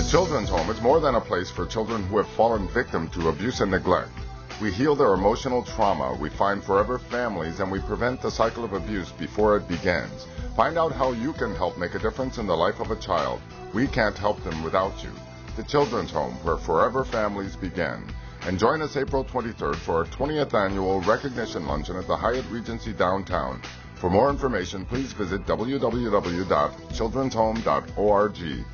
The Children's Home is more than a place for children who have fallen victim to abuse and neglect. We heal their emotional trauma, we find forever families, and we prevent the cycle of abuse before it begins. Find out how you can help make a difference in the life of a child. We can't help them without you. The Children's Home, where forever families begin. And join us April 23rd for our 20th annual recognition luncheon at the Hyatt Regency downtown. For more information, please visit www.children'shome.org.